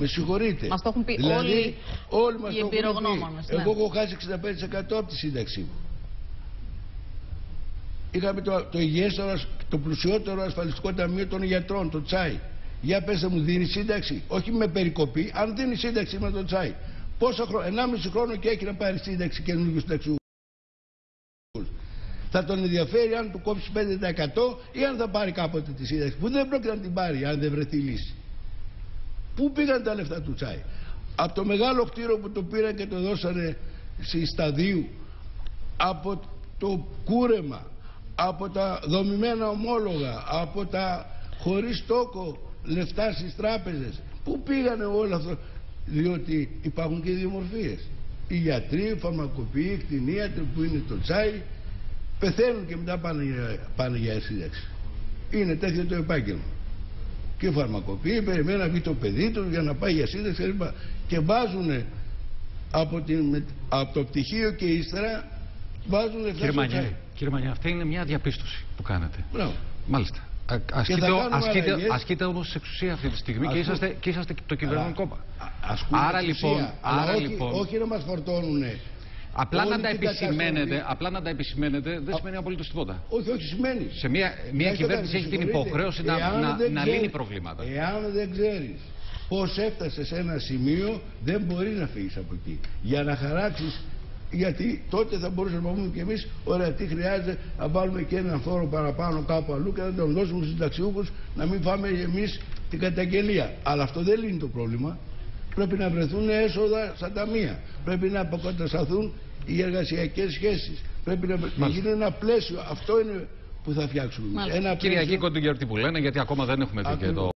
Με συγχωρείτε. Μας το έχουν πει δηλαδή, όλοι όλοι μας οι το έχουν πει. εμπειρογνώμονες, ναι. Εγώ έχω χάσει 65% από τη σύνταξή μου. Είχαμε το, το υγιέστερο, το πλουσιότερο ασφαλιστικό ταμείο των γιατρών, το τσάι. Για πέστε μου, δίνει σύνταξη; Όχι με περικοπή, αν δίνει σύνταξη με το τσάι. Πόσο χρόνο, 1,5 χρόνο και έχει να πάρει σύνταξη καινούργιου συνταξιούχους. Θα τον ενδιαφέρει αν του κόψει 5% ή αν θα πάρει κάποτε τη σύνταξη. Που δεν πρόκειται να την πάρει αν δεν βρεθεί λύση. Πού πήγαν τα λεφτά του τσάι; Από το μεγάλο κτίριο που το πήραν και το δώσανε στη σταδίου. Από το κούρεμα. Από τα δομημένα ομόλογα. Από τα χωρίς τόκο λεφτά στις τράπεζες. Πού πήγανε όλα αυτά; Διότι υπάρχουν και δύο μορφίες. Οι γιατροί, οι φαρμακοποιοί, οι κτηνίατροι που είναι το τσάι πεθαίνουν και μετά πάνε, για- πάνε για σύνταξη. Είναι τέτοιο το επάγγελμα. Και οι φαρμακοποιοί περιμένουν να βγει το παιδί του για να πάει για σύνταξη κλπ. και βάζουν από, την, με- από το πτυχίο και ύστερα βάζουν λεφτά Κύριε στο Μανιά, τσάι. κύριε Μανιά, αυτή είναι μια διαπίστωση που κάνετε. Μπράβο. Μάλιστα. Α- Ασκείτε, θα κάνουμε ασκείτε, αλλαγές. ασκείτε όμως εξουσία αυτή τη στιγμή και Ασκού- είσαστε, και είσαστε το κυβερνών κόμμα. Α- ασκούμε Άρα εξουσία, λοιπόν, αλλά άρα όχι, λοιπόν όχι να μας φορτώνουν απλά, να όλη τα την επισημαίνετε, καταστροφή. απλά να τα επισημαίνετε δεν σημαίνει απολύτως τίποτα. όχι όχι σημαίνει Σε μια, μια Έχετε κυβέρνηση έχει την συγχωρείτε. υποχρέωση να, Εάν να, δεν να ξέρεις- λύνει προβλήματα. Εάν δεν ξέρεις πώς έφτασες σε ένα σημείο, δεν μπορεί να φύγεις από εκεί. Για να χαράξεις, γιατί τότε θα μπορούσαμε να πούμε και εμείς, ωραία, τι χρειάζεται να βάλουμε και έναν φόρο παραπάνω κάπου αλλού και να τον δώσουμε στους συνταξιούχους να μην φάμε εμείς την καταγγελία. Αλλά αυτό δεν λύνει το πρόβλημα. Πρέπει να βρεθούν έσοδα στα ταμεία. Πρέπει να αποκατασταθούν οι εργασιακές σχέσεις. Πρέπει να, να γίνει ένα πλαίσιο. Αυτό είναι που θα φτιάξουμε. εμείς. Μάλιστα. Ένα Κυριακή πλαίσιο- Κοντιγκερτή που λένε, γιατί ακόμα δεν έχουμε δει και Ακριβώς. το